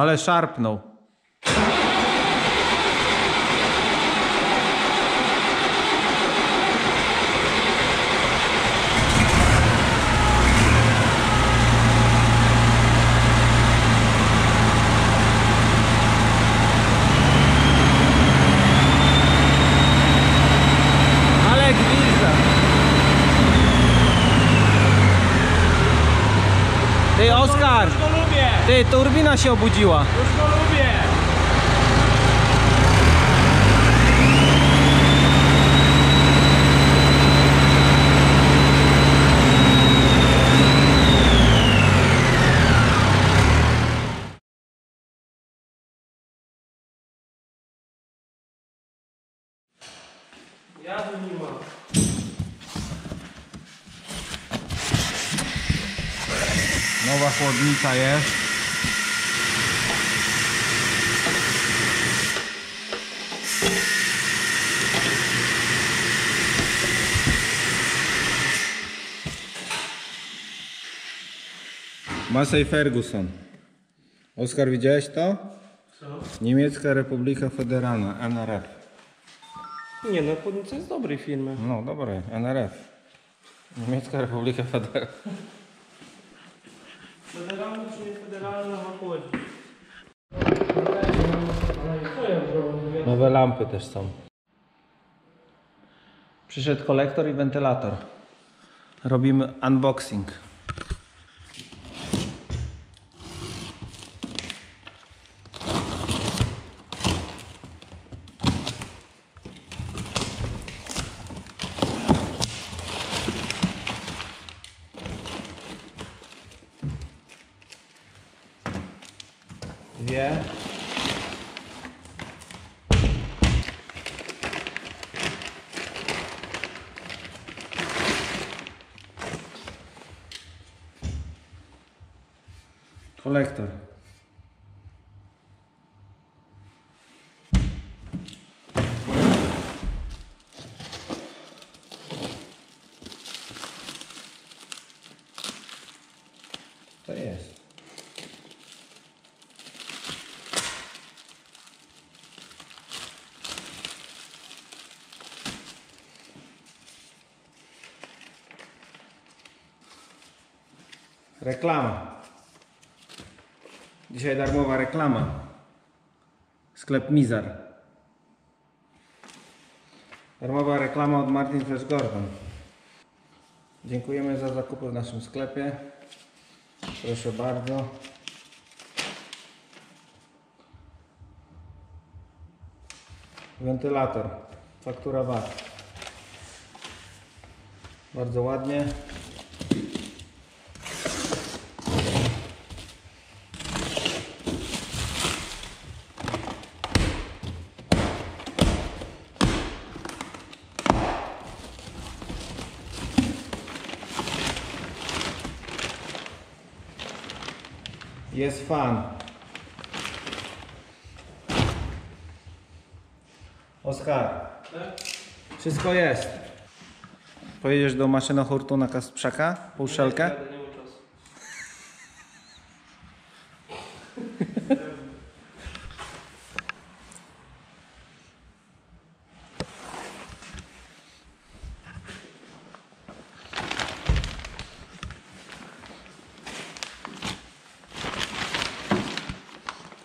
Ale szarpnął. Ale gwizda. Ty, Oskar! Już go lubię! Ty, turbina się obudziła. Już go lubię! Jadu. Nowa chłodnica jest. Massey Ferguson. Oskar, widziałeś to? Co? Niemiecka Republika Federalna, NRF. Nie no, Chłodnica jest dobry film. No, dobre, NRF. Niemiecka Republika Federalna. Federalny czy nie federalny ma? Nowe lampy też są. Przyszedł kolektor i wentylator. Robimy unboxing. Dwie. Kolektor. To jest. Reklama. Dzisiaj darmowa reklama. Sklep Mizar. Darmowa reklama od Martin Fresh Gordon. Dziękujemy za zakupy w naszym sklepie. Proszę bardzo. Wentylator. Faktura VAT. Bardzo ładnie. Jest fan. Oskar. Wszystko jest. Pojedziesz do maszynohurtu na Kasprzaka? Po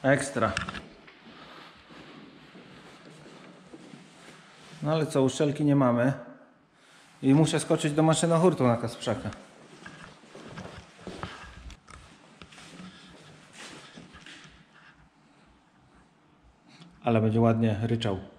Ekstra. No ale co, uszczelki nie mamy. I muszę skoczyć do maszynohurtu na Kasprzaka. Ale będzie ładnie ryczał.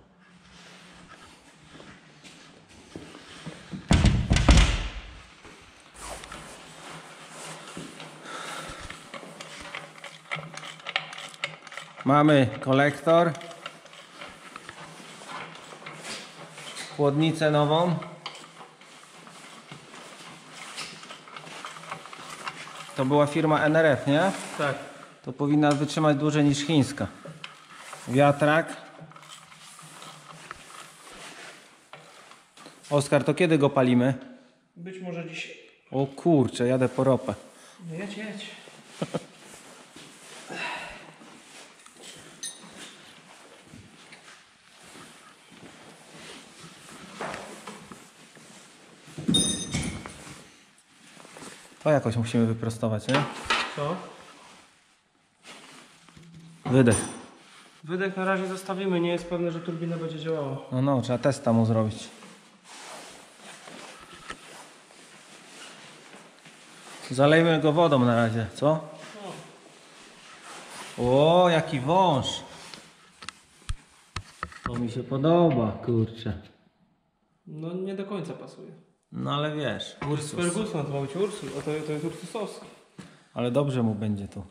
Mamy kolektor. Chłodnicę nową. To była firma NRF, nie? Tak. To powinna wytrzymać dłużej niż chińska. Wiatrak. Oskar, to kiedy go palimy? Być może dzisiaj. O kurczę, jadę po ropę. No jedź, jedź. To jakoś musimy wyprostować, nie? Co? Wydech. Wydech na razie zostawimy, nie jest pewne, że turbina będzie działała. No no, trzeba testa mu zrobić. Zalejmy go wodą na razie, co? O, jaki wąż! To mi się podoba, kurczę. No nie do końca pasuje. No ale wiesz, Ursus. Ferguson to ma być Ursus, a to, to jest Ursusowski. Ale dobrze mu będzie tu.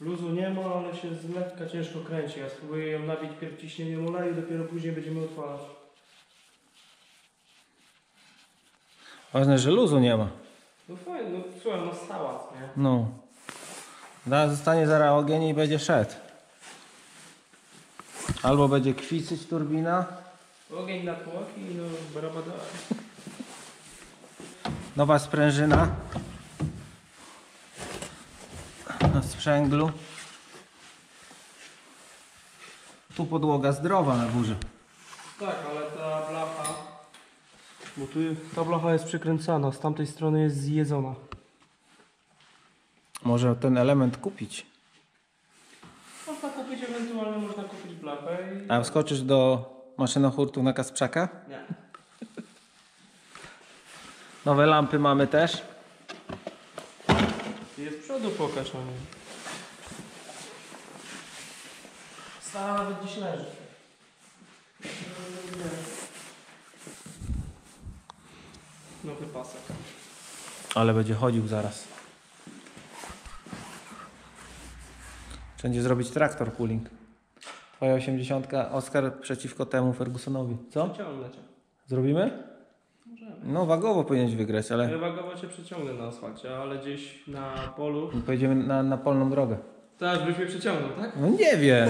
Luzu nie ma, ale się z lekka ciężko kręci. Ja spróbuję ją nabić pierw ciśnieniem oleju, dopiero później będziemy otwalać. Ważne, że luzu nie ma. No fajnie, no słuchaj, no stała, nie? No. Zostanie zaraz ogień i będzie szedł. Albo będzie kwicyć turbina. Ogień na tłoki i no barabada. Nowa sprężyna. Na sprzęglu. Tu podłoga zdrowa na górze. Tak, ale ta blacha... Bo tu ta blacha jest przykręcana, z tamtej strony jest zjedzona. Może ten element kupić. Można kupić ewentualnie, można kupić blachę i... A wskoczysz do maszynohurtu na Kasprzaka? Nie. Nowe lampy mamy też. Jest z przodu pokaż, no nie. Stała nawet gdzieś leży. Nowy pasek. Ale będzie chodził zaraz. Wszędzie zrobić traktor cooling. Twoja 80 Oscar przeciwko temu Fergusonowi. Co? Przeciągnę cię. Zrobimy? Możemy. No wagowo powinieneś wygrać, ale Wywagowo cię przeciągnę na asfalcie, ale gdzieś na polu. pojedziemy na, na polną drogę. Tak, byś mnie przeciągnął, tak? No nie wiem.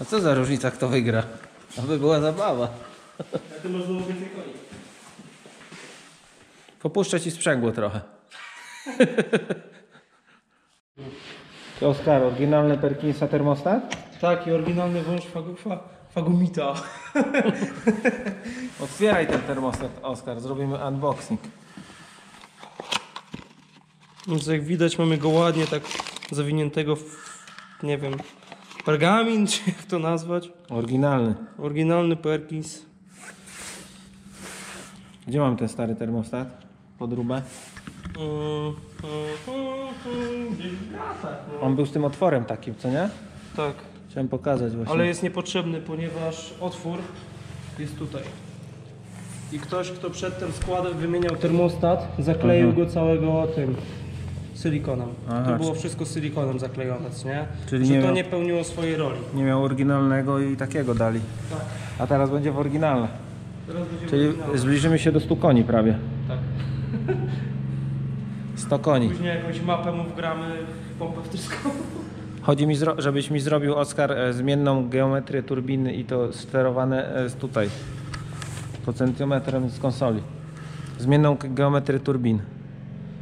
A co za różnica kto wygra? To by była zabawa. A ty masz znowu więcej koni. Popuszczę ci sprzęgło trochę. Oskar, oryginalny Perkinsa termostat? Tak, i oryginalny wąż fagu, fa, fagumita. Otwieraj ten termostat, Oskar, zrobimy unboxing. Więc jak widać mamy go ładnie tak zawiniętego w, nie wiem, pergamin, czy jak to nazwać. Oryginalny. Oryginalny Perkins. Gdzie mamy ten stary termostat? Podróbę. Mm, mm, mm, Gdzieś w no. On był z tym otworem takim, co nie? Tak, Chciałem pokazać właśnie. ale jest niepotrzebny, ponieważ otwór jest tutaj. I ktoś, kto przedtem składem wymieniał termostat, zakleił Aha. go całego tym silikonem. Aha, to było wszystko silikonem zaklejone, co nie? Czyli Że nie to miał- nie pełniło swojej roli. Nie miał oryginalnego i takiego dali. Tak. A teraz będzie w oryginalne. Teraz będzie Czyli oryginalny. zbliżymy się do 100 koni prawie. Tak. 100 koni. Później jakąś mapę mu wgramy w pompę wtryskową. Chodzi mi, żebyś mi zrobił, Oskar, e, zmienną geometrię turbiny i to sterowane e, z tutaj. Potencjometrem z konsoli. Zmienną geometrię turbin.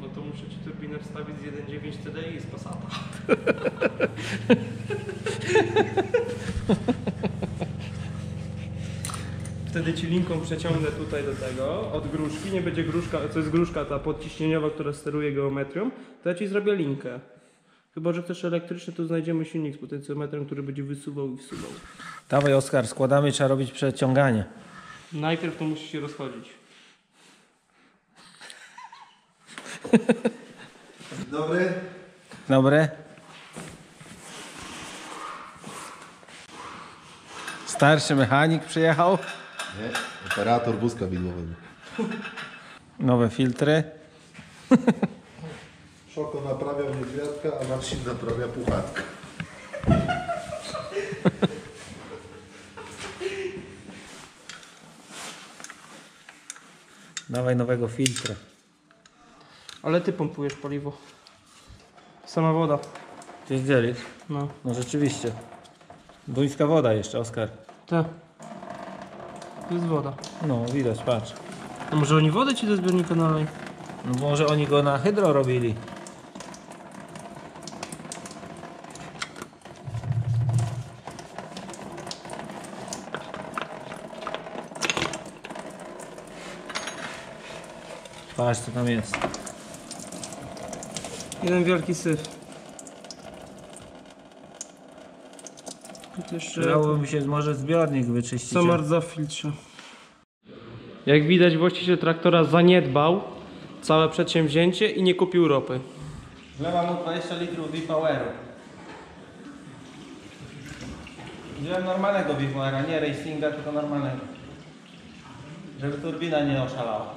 No to muszę ci turbinę wstawić z 1.9 TDI z Passata. Wtedy ci linką przeciągnę tutaj do tego, od gruszki, nie będzie gruszka, co jest gruszka ta podciśnieniowa, która steruje geometrią, to ja ci zrobię linkę. Chyba, że chcesz elektryczny, to znajdziemy silnik z potencjometrem, który będzie wysuwał i wsuwał. Dawaj, Oskar, składamy, trzeba robić przeciąganie. Najpierw to musi się rozchodzić. Dobry. Dobry. Starszy mechanik przyjechał. Nie, operator wózka widłowego. Nowe filtry. Szoko naprawia niedźwiadka, a Marcin naprawia puchatkę. Dawaj nowego filtra. Ale ty pompujesz paliwo. Sama woda. Gdzieś dzielisz? No. No rzeczywiście. Duńska woda jeszcze, Oskar. Tak. Tu jest woda. No, widać, patrz. A może oni wodę ci do zbiornika nalej? No może oni go na hydro robili. Patrz co tam jest. Jeden wielki syf. Jeszcze Przydałoby się może zbiornik wyczyścić. Samar za filtrze. Jak widać właściciel traktora zaniedbał całe przedsięwzięcie i nie kupił ropy. Wlewam mu 20 litrów V-Poweru. Wziąłem normalnego V-Powera, nie racinga, tylko normalnego. Żeby turbina nie oszalała.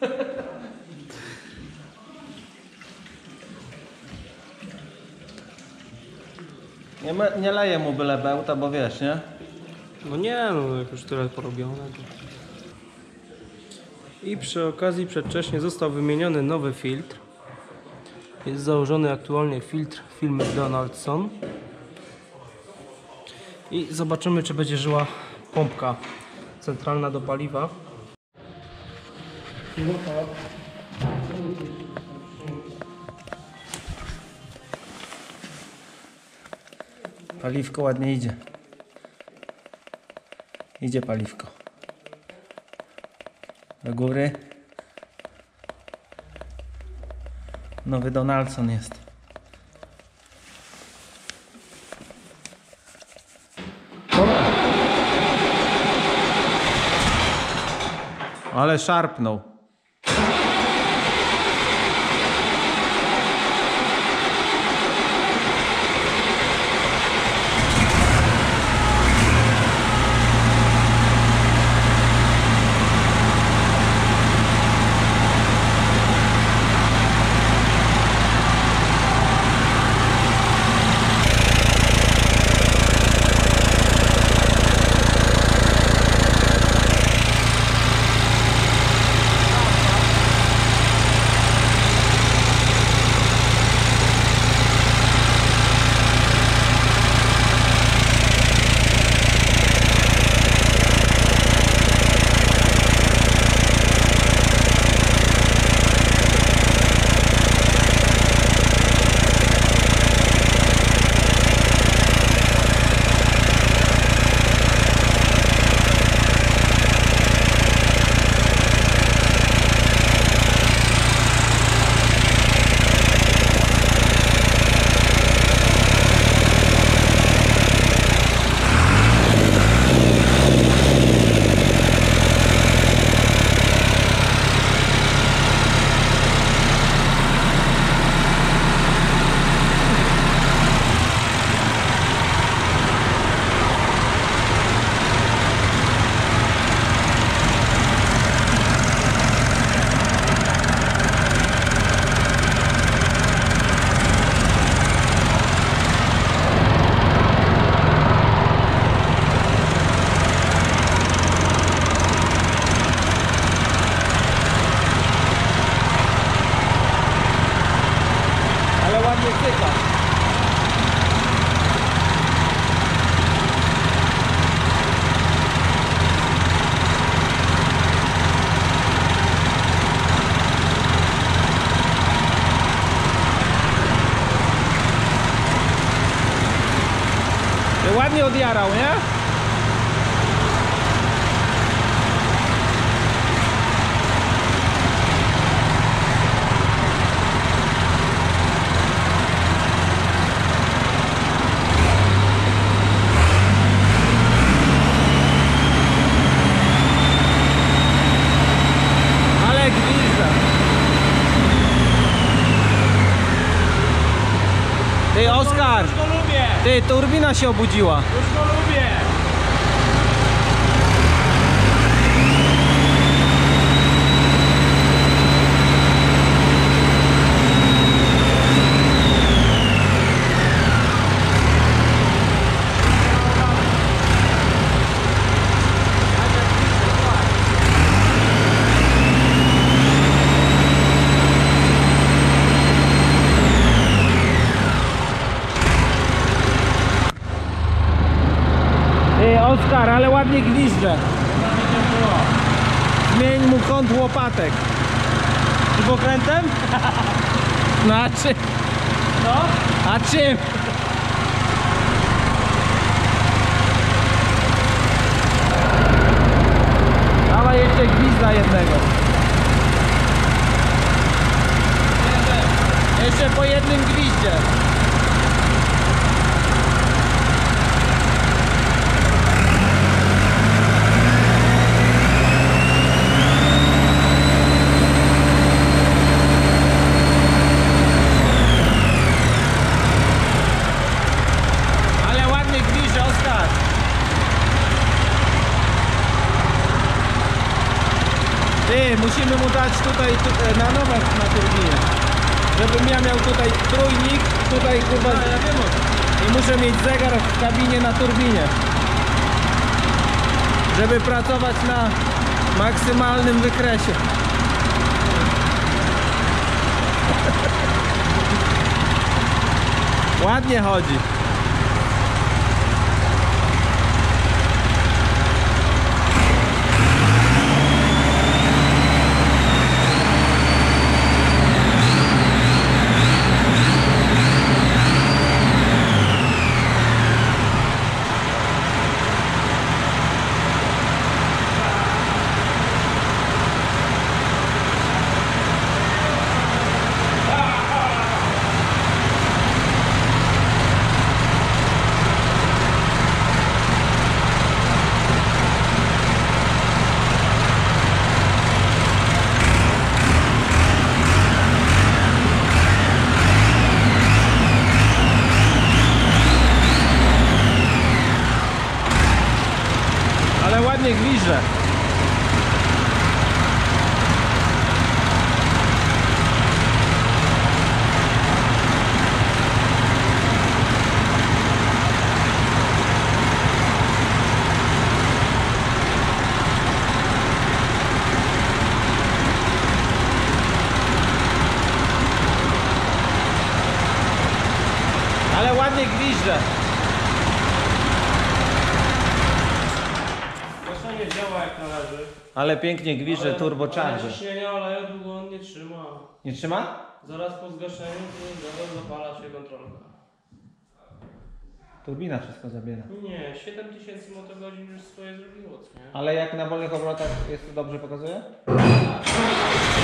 Nie, me- nie leję mu byle bełta, bo wiesz, nie? No nie, no jak już tyle porobione. To... I przy okazji przedwcześnie został wymieniony nowy filtr. Jest założony aktualnie filtr firmy Donaldson. I zobaczymy czy będzie żyła pompka centralna do paliwa. Paliwko ładnie idzie. Idzie paliwko. Do góry. Nowy Donaldson jest. Ale szarpnął. Ty turbina się obudziła. Już go lubię! Ty Oskar, ale ładnie gwizdże. Zmień mu kąt łopatek. Śrubokrętem? No a czym? No. A czym? Dawaj jeszcze gwizda jednego. gwizdże po jednym gwiździe. Ale ładny gwizdże, Oskar. Ty, musimy tutaj tu, e, na nowę na turbinie. Żebym ja miał tutaj trójnik, tutaj kurwa... ja wiem. I muszę mieć zegar w kabinie na turbinie. Żeby pracować na maksymalnym wykresie. Ładnie chodzi. Ale ładnie gwizdże. Gwizdże. Gaszenie działa jak należy. Ale pięknie gwizdże turbocharger. Ale ciśnienia oleju długo on nie trzyma. Nie trzyma? Zaraz po zgaszeniu to zapala się kontrolka. Turbina wszystko zabiera. Nie, 7000 motogodzin już swoje zrobiło, co nie? Ale jak na wolnych obrotach jest to dobrze pokazuje? Już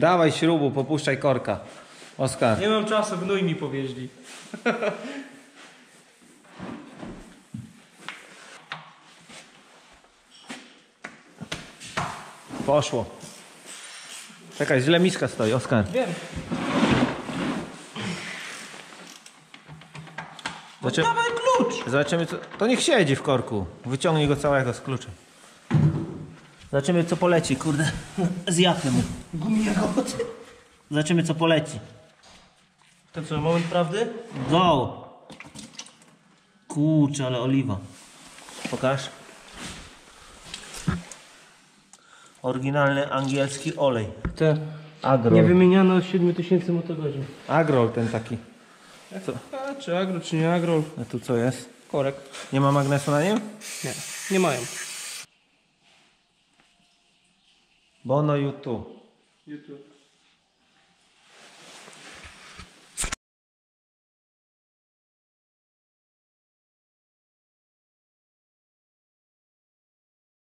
Dawaj śrubu, popuszczaj korka. Oskar. Nie mam czasu, gnój mi powieźli. Poszło. Czekaj, źle miska stoi, Oskar. Wiem. Zobaczy... Dawaj klucz! Zobaczymy co... To niech siedzi w korku. Wyciągnij go całego z kluczem. Zobaczymy co poleci, kurde. Zjapnę mu. Gumi jagody. Zobaczymy co poleci. To co, moment prawdy? Go! Kurczę, ale oliwa. Pokaż. Oryginalny angielski olej. Te. Agrol. Nie wymieniano od 7000 motogodzin. Agrol ten taki. Co? A, czy agro, czy nie agro? A tu co jest? Korek. Nie ma magnesu na nim? Nie, nie mają. Bon na YouTube.